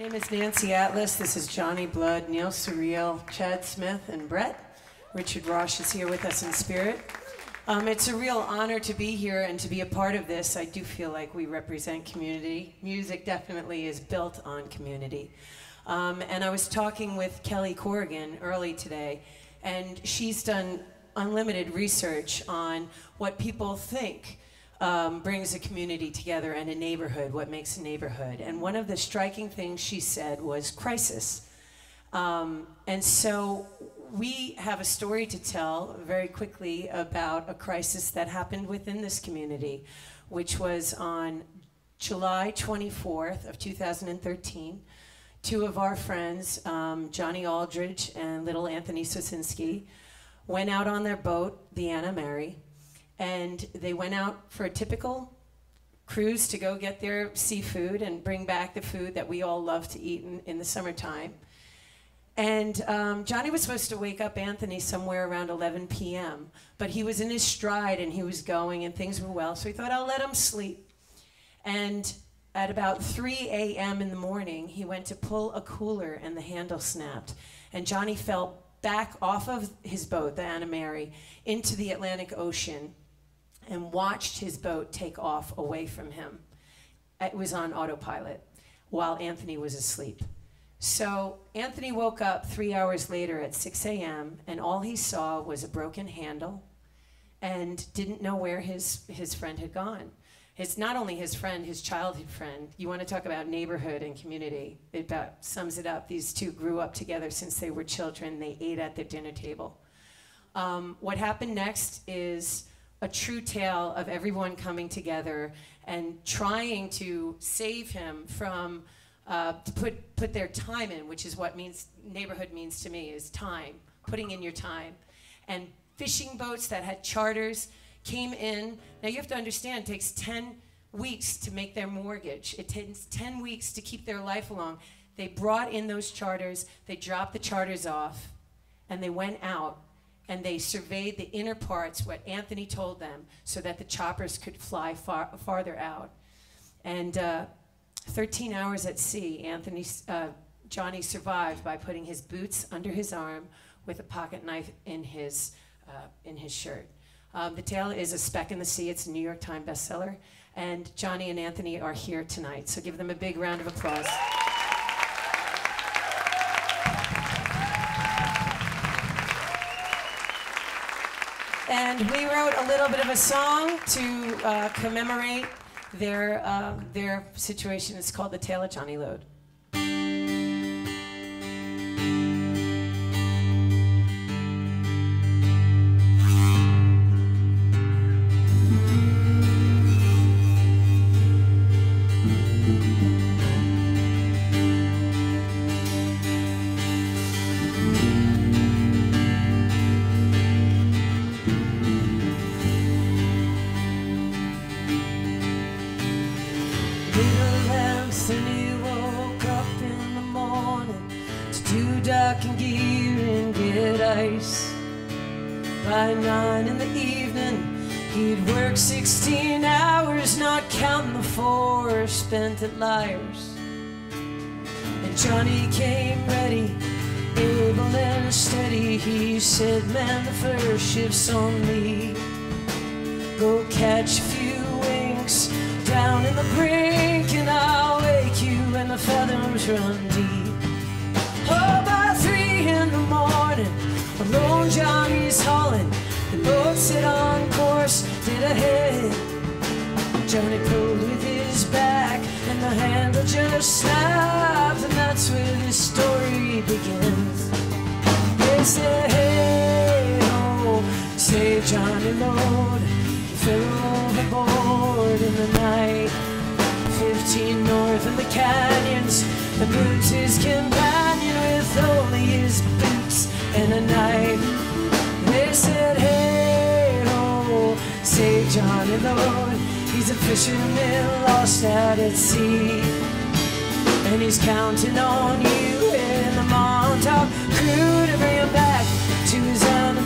name is Nancy Atlas. This is Johnny Blood, Neil Surreal, Chad Smith, and Brett. Richard Rosh is here with us in spirit. Um, it's a real honor to be here and to be a part of this. I do feel like we represent community. Music definitely is built on community. Um, and I was talking with Kelly Corrigan early today, and she's done unlimited research on what people think um, brings a community together and a neighborhood, what makes a neighborhood. And one of the striking things she said was crisis. Um, and so we have a story to tell very quickly about a crisis that happened within this community, which was on July 24th of 2013. Two of our friends, um, Johnny Aldridge and little Anthony Sosinski, went out on their boat, the Anna Mary, and they went out for a typical cruise to go get their seafood and bring back the food that we all love to eat in, in the summertime. And um, Johnny was supposed to wake up Anthony somewhere around 11 p.m., but he was in his stride and he was going and things were well, so he thought, I'll let him sleep. And at about 3 a.m. in the morning, he went to pull a cooler and the handle snapped. And Johnny fell back off of his boat, the Anna Mary, into the Atlantic Ocean and watched his boat take off away from him. It was on autopilot while Anthony was asleep. So Anthony woke up three hours later at 6 a.m., and all he saw was a broken handle and didn't know where his, his friend had gone. It's not only his friend, his childhood friend. You want to talk about neighborhood and community. It about sums it up. These two grew up together since they were children. They ate at the dinner table. Um, what happened next is a true tale of everyone coming together and trying to save him from uh, to put put their time in, which is what means neighborhood means to me is time, putting in your time, and fishing boats that had charters came in. Now you have to understand, it takes ten weeks to make their mortgage. It takes ten weeks to keep their life along. They brought in those charters. They dropped the charters off, and they went out and they surveyed the inner parts, what Anthony told them, so that the choppers could fly far, farther out. And uh, 13 hours at sea, Anthony, uh, Johnny survived by putting his boots under his arm with a pocket knife in his, uh, in his shirt. Um, the tale is A Speck in the Sea. It's a New York Times bestseller. And Johnny and Anthony are here tonight. So give them a big round of applause. And we wrote a little bit of a song to uh, commemorate their, uh, their situation. It's called The Tale of Johnny Load. Get ice. By nine in the evening, he'd work 16 hours, not counting the four spent at Liars. And Johnny came ready, able and steady. He said, Man, the first shift's on me. Go catch a few winks down in the brink, and I'll wake you when the feathers run deep. Morning, alone Johnny's hauling. The boat set on course, did ahead. Johnny pulled with his back, and the handle just snapped, and that's where this story begins. They said, hey, oh, save Johnny Load. He fell overboard in the night. 15 north in the canyons, and moves his companion with only his boots and a knife. They said, hey, say john in the Load. He's a fisherman lost out at sea. And he's counting on you and the Montauk crew to bring him back to his Anna.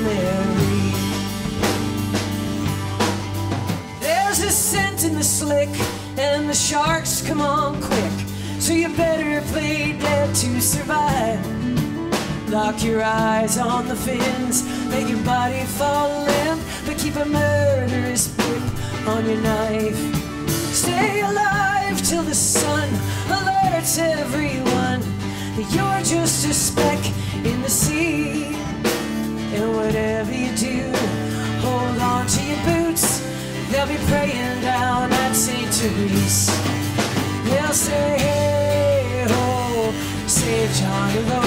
There's a scent in the slick, and the sharks come on quick. So you better play dead to survive. Lock your eyes on the fins, let your body fall limp, but keep a murderous grip on your knife. Stay alive till the sun alerts everyone that you're just a speck in the sea. And whatever you do, hold on to your boots. They'll be praying down at St. Therese. They'll say, hey ho, save John alone.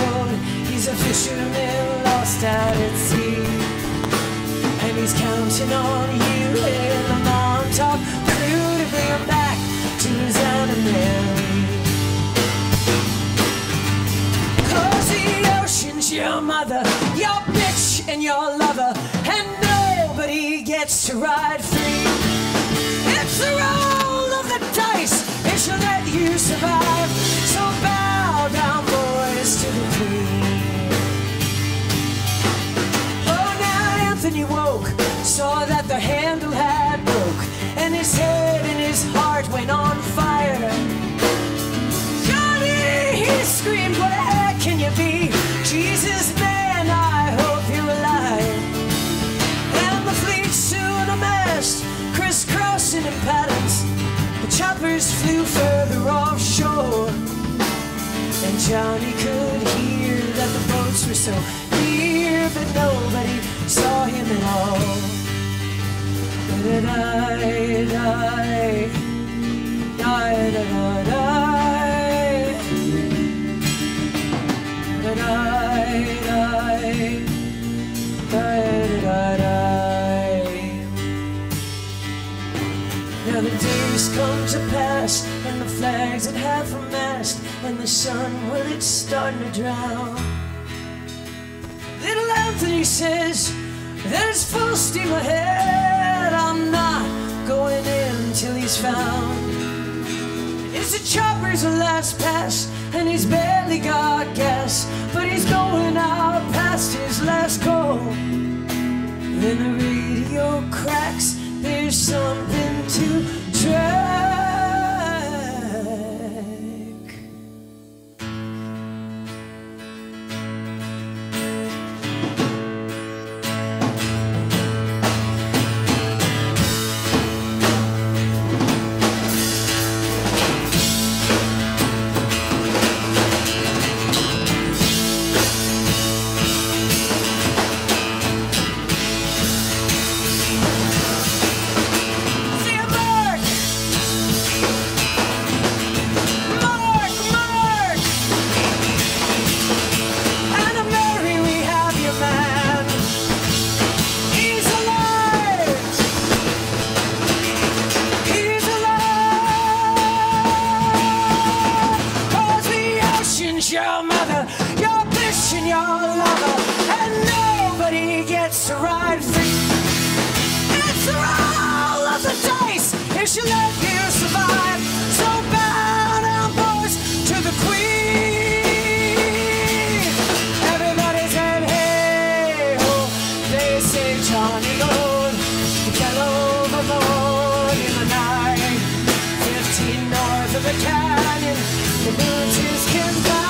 Counting on you and the Montauk crew to bring him back to his Mary. Cause the ocean's your mother, your bitch and your lover, and nobody gets to ride free. It's the roll He screamed, where can you be? Jesus, man, I hope you're alive. And the fleet soon amassed, crisscrossing in patterns. The choppers flew further offshore. And Johnny could hear that the boats were so near, but nobody saw him at all. Da-da-da-da, Now the days come to pass, and the flags at half a mast, and the sun, well, it's starting to drown. Little Anthony says that it's full steam ahead. I'm not going in till he's found. It's the chopper's last pass, and he's barely got gas, but he's going out past his last goal. Then the radio cracks, there's something to possibilities can die.